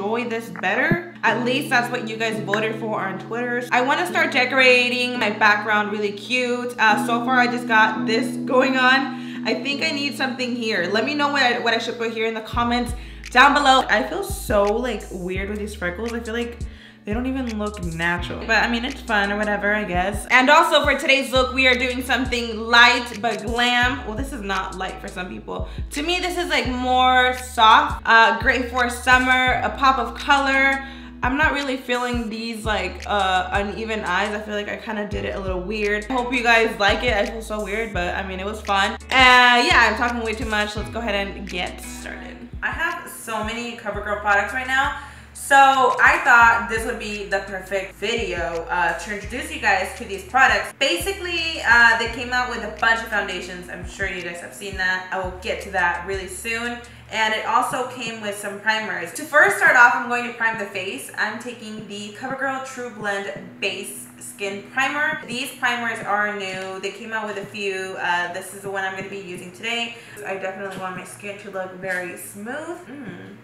enjoy this better. At least that's what you guys voted for on Twitter. I want to start decorating my background really cute. Uh, so far, I just got this going on. I think I need something here. Let me know what I, what I should put here in the comments down below. I feel so like weird with these freckles. I feel like they don't even look natural. But I mean, it's fun or whatever, I guess. And also for today's look, we are doing something light but glam. Well, this is not light for some people. To me, this is like more soft, uh, great for summer, a pop of color. I'm not really feeling these like uh, uneven eyes. I feel like I kind of did it a little weird. I hope you guys like it. I feel so weird, but I mean, it was fun. Uh, yeah, I'm talking way too much. Let's go ahead and get started. I have so many CoverGirl products right now. So I thought this would be the perfect video uh, to introduce you guys to these products. Basically, uh, they came out with a bunch of foundations. I'm sure you guys have seen that. I will get to that really soon. And it also came with some primers. To first start off, I'm going to prime the face. I'm taking the CoverGirl TruBlend Base Skin Primer. These primers are new. They came out with a few. Uh, this is the one I'm going to be using today. I definitely want my skin to look very smooth. Mm.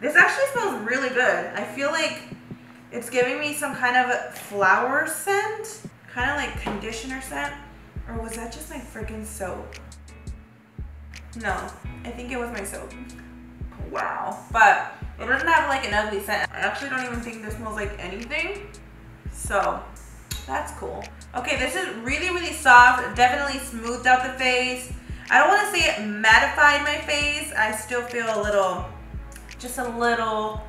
This actually smells really good. I feel like it's giving me some kind of flower scent, kind of like conditioner scent. Or was that just my freaking soap? No, I think it was my soap. Wow. But it doesn't have like an ugly scent. I actually don't even think this smells like anything. So that's cool. Okay, this is really, really soft. Definitely smoothed out the face. I don't want to say it mattified my face. I still feel a little just a little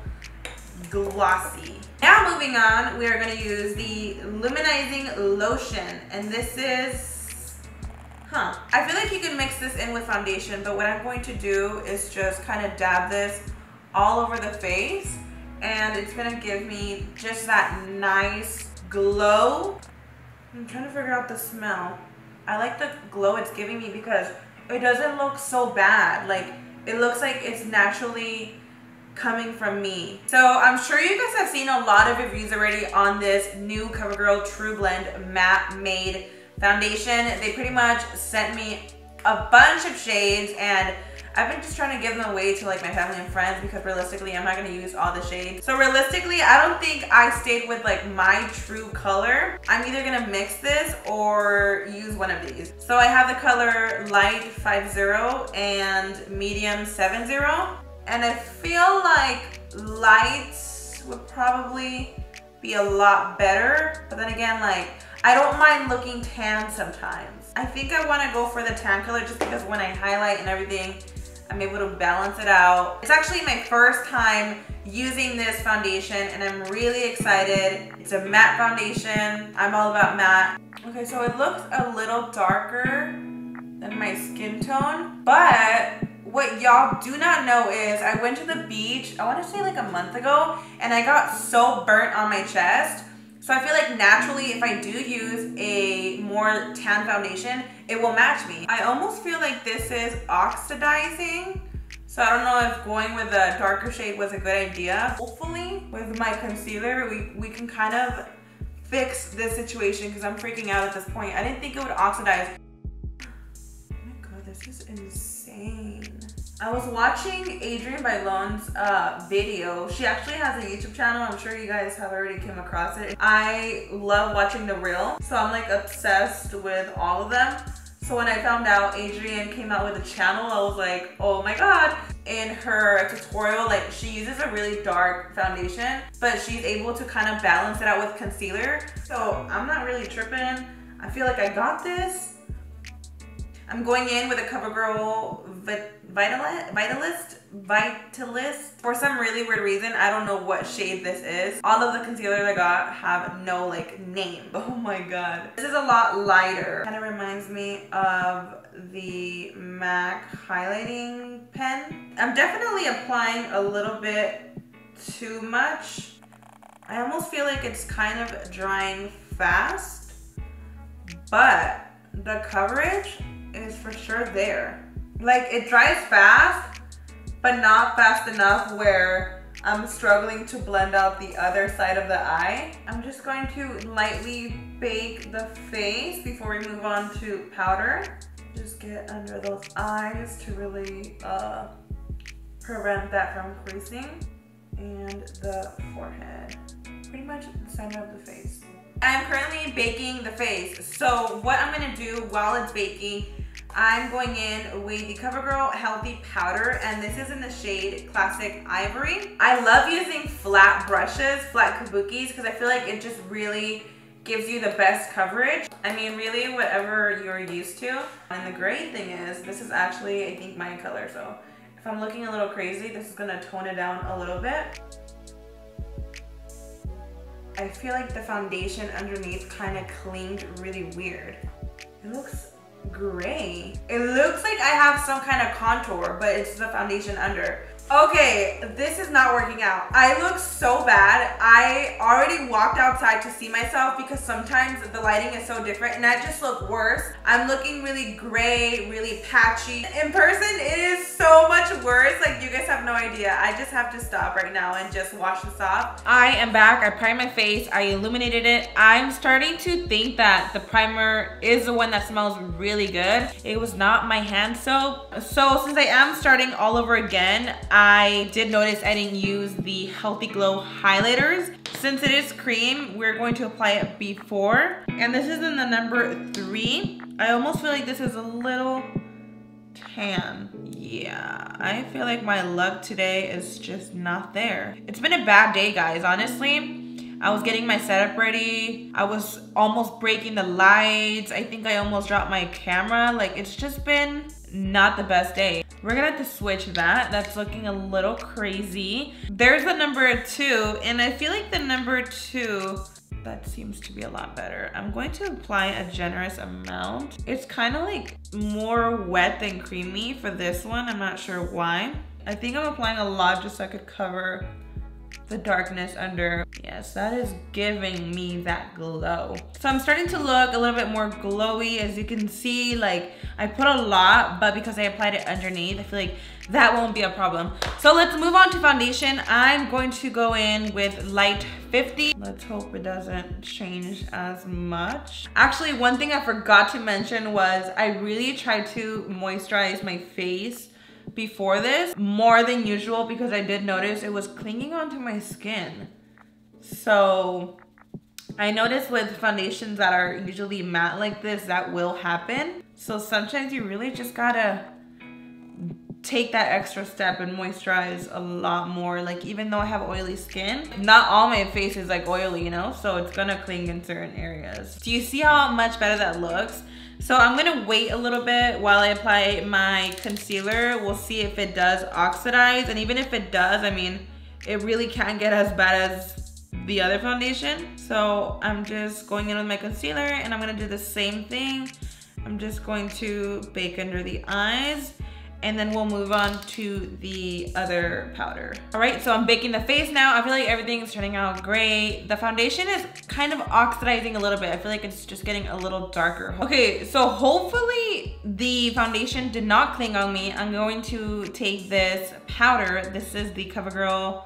glossy. Now moving on, we are going to use the Luminizing Lotion. And this is, huh. I feel like you can mix this in with foundation, but what I'm going to do is just kind of dab this all over the face. And it's going to give me just that nice glow. I'm trying to figure out the smell. I like the glow it's giving me because it doesn't look so bad. Like, it looks like it's naturally coming from me. So I'm sure you guys have seen a lot of reviews already on this new CoverGirl TruBlend Matte Made Foundation. They pretty much sent me a bunch of shades and I've been just trying to give them away to like my family and friends because realistically I'm not going to use all the shades. So realistically I don't think I stayed with like my true color. I'm either going to mix this or use one of these. So I have the color light 50 and medium 70 and I feel like lights would probably be a lot better. But then again, like, I don't mind looking tan sometimes. I think I wanna go for the tan color just because when I highlight and everything, I'm able to balance it out. It's actually my first time using this foundation and I'm really excited. It's a matte foundation. I'm all about matte. Okay, so it looks a little darker than my skin tone, but what y'all do not know is I went to the beach, I want to say like a month ago, and I got so burnt on my chest. So I feel like naturally if I do use a more tan foundation, it will match me. I almost feel like this is oxidizing. So I don't know if going with a darker shade was a good idea. Hopefully with my concealer, we, we can kind of fix this situation because I'm freaking out at this point. I didn't think it would oxidize. Oh my God, this is insane. I was watching Adrienne Bailon's uh, video. She actually has a YouTube channel. I'm sure you guys have already came across it. I love watching The Real, so I'm like obsessed with all of them. So when I found out Adrienne came out with a channel, I was like, oh my God. In her tutorial, like she uses a really dark foundation, but she's able to kind of balance it out with concealer. So I'm not really tripping. I feel like I got this. I'm going in with a CoverGirl Vitalist, Vitalist, Vitalist. For some really weird reason, I don't know what shade this is. All of the concealers I got have no like name. Oh my god. This is a lot lighter. Kind of reminds me of the MAC highlighting pen. I'm definitely applying a little bit too much. I almost feel like it's kind of drying fast, but the coverage is for sure there. Like it dries fast, but not fast enough where I'm struggling to blend out the other side of the eye. I'm just going to lightly bake the face before we move on to powder. Just get under those eyes to really uh, prevent that from creasing. And the forehead. Pretty much the center of the face. I'm currently baking the face. So what I'm gonna do while it's baking, I'm going in with the CoverGirl Healthy Powder, and this is in the shade Classic Ivory. I love using flat brushes, flat kabukis, because I feel like it just really gives you the best coverage. I mean, really whatever you're used to. And the great thing is, this is actually, I think, my color. So if I'm looking a little crazy, this is gonna tone it down a little bit. I feel like the foundation underneath kind of clinged really weird. It looks gray. It looks like I have some kind of contour, but it's the foundation under. Okay, this is not working out. I look so bad. I already walked outside to see myself because sometimes the lighting is so different and I just look worse. I'm looking really gray, really patchy. In person, it is so much worse. Like you guys have no idea. I just have to stop right now and just wash this off. I am back. I primed my face. I illuminated it. I'm starting to think that the primer is the one that smells really good. It was not my hand soap. So since I am starting all over again, I did notice I didn't use the Healthy Glow highlighters. Since it is cream, we're going to apply it before. And this is in the number three. I almost feel like this is a little tan. Yeah, I feel like my luck today is just not there. It's been a bad day, guys, honestly. I was getting my setup ready. I was almost breaking the lights. I think I almost dropped my camera. Like, it's just been not the best day. We're gonna have to switch that. That's looking a little crazy. There's the number two, and I feel like the number two, that seems to be a lot better. I'm going to apply a generous amount. It's kind of like more wet than creamy for this one. I'm not sure why. I think I'm applying a lot just so I could cover the darkness under. Yes, that is giving me that glow. So I'm starting to look a little bit more glowy. As you can see, like I put a lot, but because I applied it underneath, I feel like that won't be a problem. So let's move on to foundation. I'm going to go in with light 50. Let's hope it doesn't change as much. Actually, one thing I forgot to mention was I really tried to moisturize my face before this more than usual because I did notice it was clinging onto my skin. So I noticed with foundations that are usually matte like this, that will happen. So sometimes you really just gotta take that extra step and moisturize a lot more. Like even though I have oily skin, not all my face is like oily, you know? So it's gonna cling in certain areas. Do you see how much better that looks? So I'm gonna wait a little bit while I apply my concealer. We'll see if it does oxidize. And even if it does, I mean, it really can't get as bad as the other foundation. So I'm just going in with my concealer and I'm gonna do the same thing. I'm just going to bake under the eyes and then we'll move on to the other powder. All right, so I'm baking the face now. I feel like everything's turning out great. The foundation is kind of oxidizing a little bit. I feel like it's just getting a little darker. Okay, so hopefully the foundation did not cling on me. I'm going to take this powder. This is the CoverGirl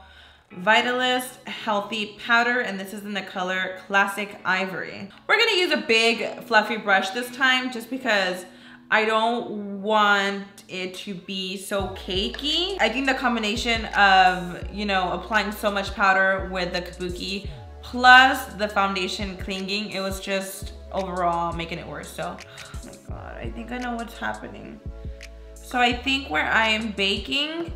Vitalist Healthy Powder, and this is in the color Classic Ivory. We're gonna use a big fluffy brush this time just because I don't want it to be so cakey. I think the combination of, you know, applying so much powder with the kabuki plus the foundation clinging, it was just overall making it worse. So, oh my God, I think I know what's happening. So I think where I am baking,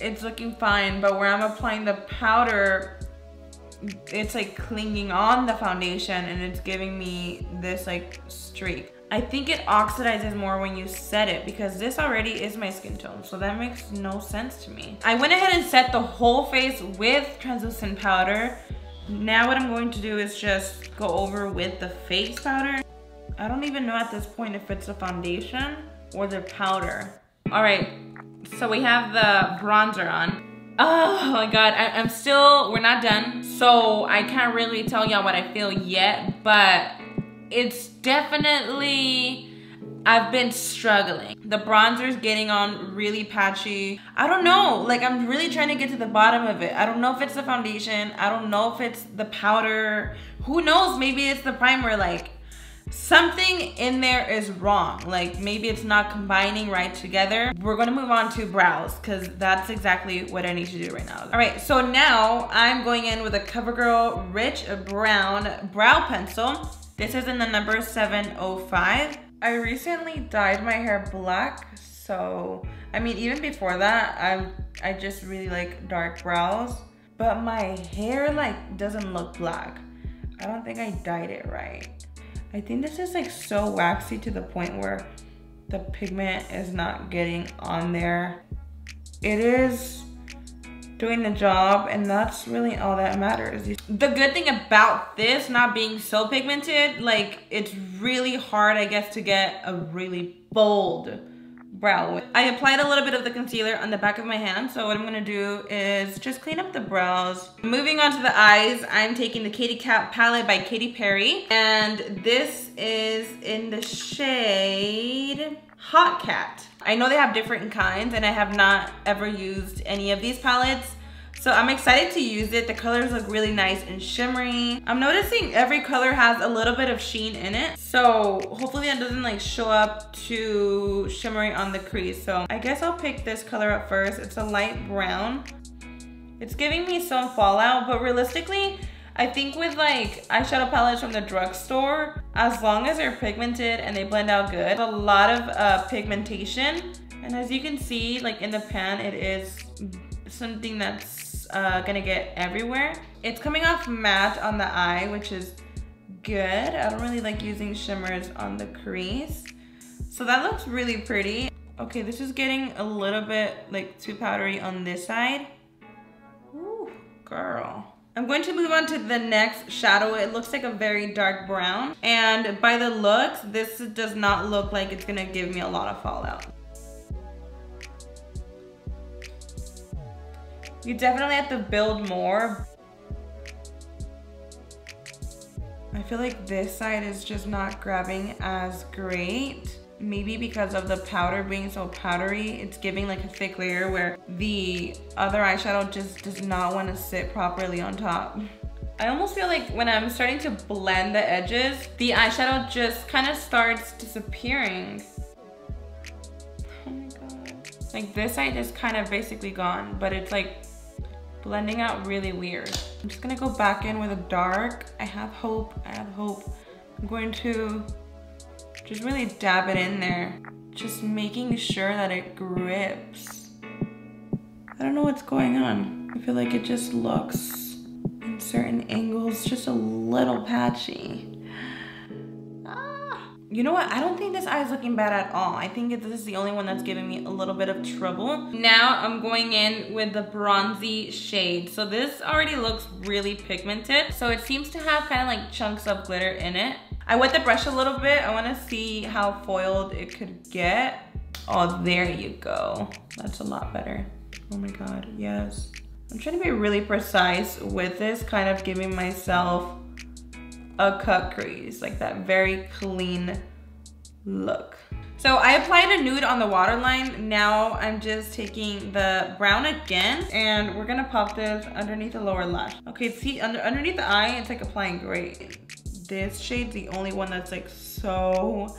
it's looking fine, but where I'm applying the powder, it's like clinging on the foundation and it's giving me this like streak. I think it oxidizes more when you set it because this already is my skin tone. So that makes no sense to me. I went ahead and set the whole face with translucent powder. Now what I'm going to do is just go over with the face powder. I don't even know at this point if it's a foundation or the powder. All right, so we have the bronzer on. Oh my God, I, am still, we're not done. So I can't really tell y'all what I feel yet, but it's definitely I've been struggling. The bronzer's getting on really patchy. I don't know, like I'm really trying to get to the bottom of it. I don't know if it's the foundation. I don't know if it's the powder. Who knows, maybe it's the primer. Like something in there is wrong. Like maybe it's not combining right together. We're gonna move on to brows because that's exactly what I need to do right now. All right, so now I'm going in with a CoverGirl Rich Brown Brow Pencil. This is in the number 705. I recently dyed my hair black, so I mean, even before that, I I just really like dark brows, but my hair like doesn't look black. I don't think I dyed it right. I think this is like so waxy to the point where the pigment is not getting on there. It is doing the job and that's really all that matters. The good thing about this not being so pigmented, like it's really hard, I guess, to get a really bold brow. I applied a little bit of the concealer on the back of my hand. So what I'm gonna do is just clean up the brows. Moving on to the eyes, I'm taking the Katy Kat palette by Katy Perry. And this is in the shade Hot Cat. I know they have different kinds and I have not ever used any of these palettes. So I'm excited to use it. The colors look really nice and shimmery. I'm noticing every color has a little bit of sheen in it. So hopefully that doesn't like show up too shimmery on the crease. So I guess I'll pick this color up first. It's a light brown. It's giving me some fallout, but realistically, I think with like eyeshadow palettes from the drugstore, as long as they're pigmented and they blend out good, a lot of uh, pigmentation. And as you can see, like in the pan, it is something that's uh, gonna get everywhere. It's coming off matte on the eye, which is good. I don't really like using shimmers on the crease. So that looks really pretty. Okay, this is getting a little bit like too powdery on this side. Ooh, girl. I'm going to move on to the next shadow. It looks like a very dark brown. And by the looks, this does not look like it's gonna give me a lot of fallout. You definitely have to build more. I feel like this side is just not grabbing as great. Maybe because of the powder being so powdery, it's giving like a thick layer where the other eyeshadow just does not want to sit properly on top. I almost feel like when I'm starting to blend the edges, the eyeshadow just kind of starts disappearing. Oh my god. Like this side is kind of basically gone, but it's like blending out really weird. I'm just gonna go back in with a dark. I have hope, I have hope. I'm going to just really dab it in there. Just making sure that it grips. I don't know what's going on. I feel like it just looks in certain angles just a little patchy. Ah. You know what? I don't think this eye is looking bad at all. I think this is the only one that's giving me a little bit of trouble. Now I'm going in with the bronzy shade. So this already looks really pigmented. So it seems to have kind of like chunks of glitter in it. I wet the brush a little bit. I want to see how foiled it could get. Oh, there you go. That's a lot better. Oh my God, yes. I'm trying to be really precise with this, kind of giving myself a cut crease, like that very clean look. So I applied a nude on the waterline. Now I'm just taking the brown again and we're gonna pop this underneath the lower lash. Okay, see under, underneath the eye, it's like applying great. This shade's the only one that's like so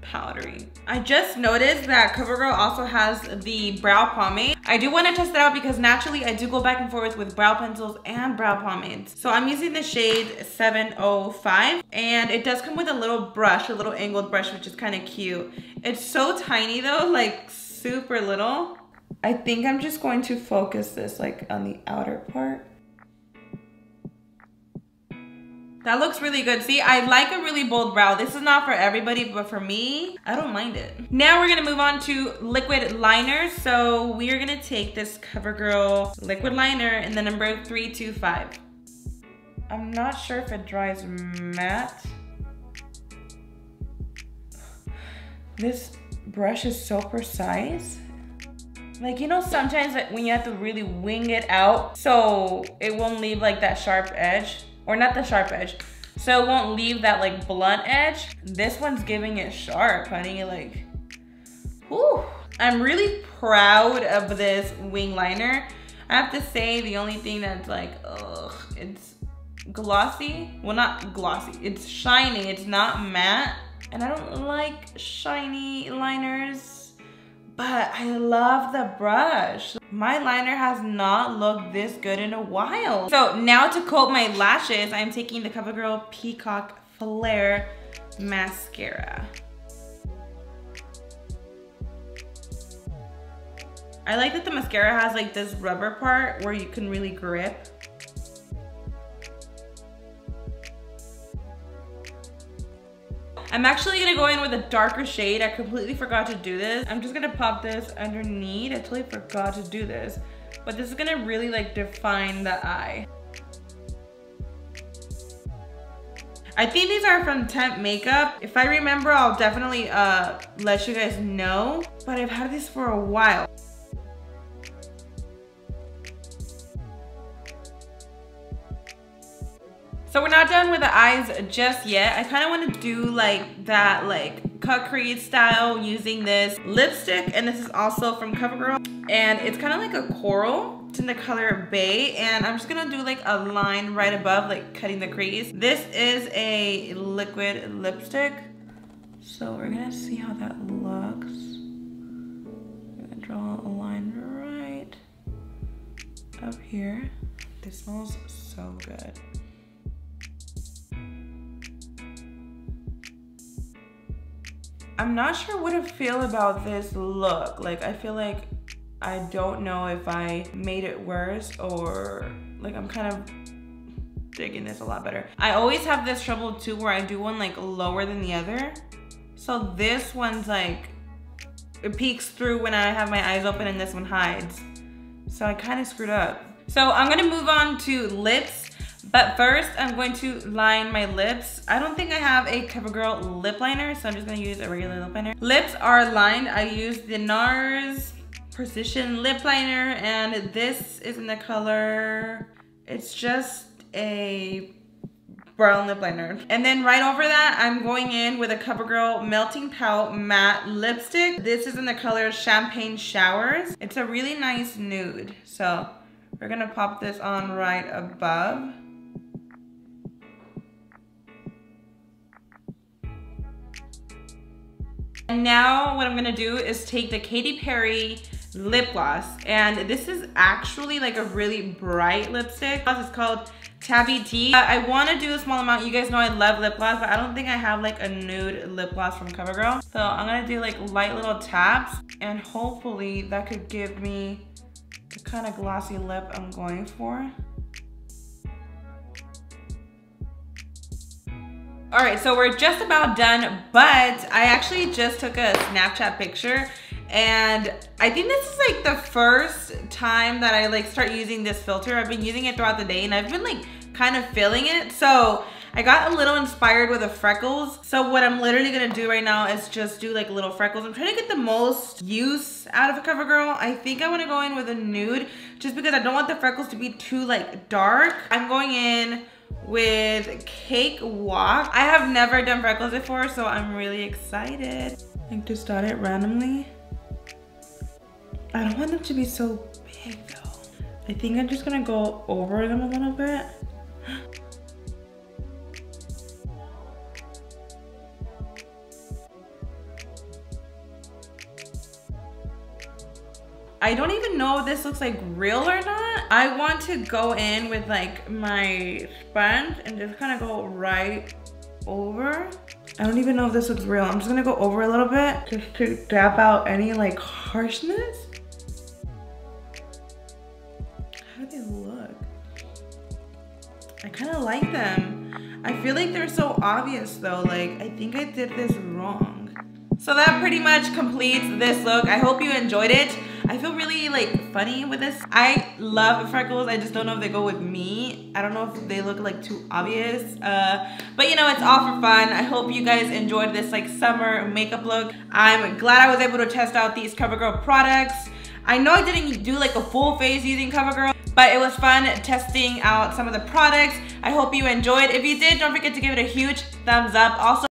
powdery. I just noticed that CoverGirl also has the brow pomade. I do want to test it out because naturally I do go back and forth with brow pencils and brow pomades. So I'm using the shade 705 and it does come with a little brush, a little angled brush, which is kind of cute. It's so tiny though, like super little. I think I'm just going to focus this like on the outer part. That looks really good. See, I like a really bold brow. This is not for everybody, but for me, I don't mind it. Now we're gonna move on to liquid liner. So we are gonna take this CoverGirl liquid liner in the number 325. I'm not sure if it dries matte. This brush is so precise. Like, you know, sometimes when you have to really wing it out so it won't leave like that sharp edge or not the sharp edge. So it won't leave that like blunt edge. This one's giving it sharp, honey, like, whew. I'm really proud of this wing liner. I have to say the only thing that's like, ugh, it's glossy. Well, not glossy. It's shiny. It's not matte. And I don't like shiny liners, but I love the brush. My liner has not looked this good in a while. So now to coat my lashes, I'm taking the CoverGirl Peacock Flare Mascara. I like that the mascara has like this rubber part where you can really grip. I'm actually gonna go in with a darker shade. I completely forgot to do this. I'm just gonna pop this underneath. I totally forgot to do this. But this is gonna really like define the eye. I think these are from Temp Makeup. If I remember, I'll definitely uh, let you guys know. But I've had these for a while. So we're not done with the eyes just yet. I kind of want to do like that like cut crease style using this lipstick and this is also from CoverGirl and it's kind of like a coral. It's in the color Bay and I'm just gonna do like a line right above like cutting the crease. This is a liquid lipstick. So we're gonna see how that looks. I'm gonna draw a line right up here. This smells so good. I'm not sure what to feel about this look. Like, I feel like I don't know if I made it worse or like I'm kind of digging this a lot better. I always have this trouble too where I do one like lower than the other. So this one's like, it peeks through when I have my eyes open and this one hides. So I kind of screwed up. So I'm gonna move on to lips. But first, I'm going to line my lips. I don't think I have a CoverGirl lip liner, so I'm just gonna use a regular lip liner. Lips are lined. I use the NARS Precision Lip Liner, and this is in the color, it's just a brown lip liner. And then right over that, I'm going in with a CoverGirl Melting Pout Matte Lipstick. This is in the color Champagne Showers. It's a really nice nude. So we're gonna pop this on right above. And now what I'm gonna do is take the Katy Perry lip gloss. And this is actually like a really bright lipstick. It's called Tabby T. Uh, I wanna do a small amount. You guys know I love lip gloss, but I don't think I have like a nude lip gloss from CoverGirl. So I'm gonna do like light little taps and hopefully that could give me the kind of glossy lip I'm going for. All right, so we're just about done, but I actually just took a Snapchat picture and I think this is like the first time that I like start using this filter. I've been using it throughout the day and I've been like kind of feeling it. So I got a little inspired with the freckles. So what I'm literally gonna do right now is just do like little freckles. I'm trying to get the most use out of CoverGirl. I think I wanna go in with a nude just because I don't want the freckles to be too like dark. I'm going in with Cake Walk. I have never done freckles before, so I'm really excited. Like just dot it randomly. I don't want them to be so big though. I think I'm just gonna go over them a little bit. I don't even know if this looks like real or not. I want to go in with like my sponge and just kind of go right over. I don't even know if this looks real. I'm just gonna go over a little bit just to dab out any like harshness. How do they look? I kind of like them. I feel like they're so obvious though. Like, I think I did this wrong. So that pretty much completes this look. I hope you enjoyed it. I feel really like funny with this. I love freckles. I just don't know if they go with me. I don't know if they look like too obvious. Uh, but you know, it's all for fun. I hope you guys enjoyed this like summer makeup look. I'm glad I was able to test out these CoverGirl products. I know I didn't do like a full face using CoverGirl, but it was fun testing out some of the products. I hope you enjoyed. If you did, don't forget to give it a huge thumbs up. Also,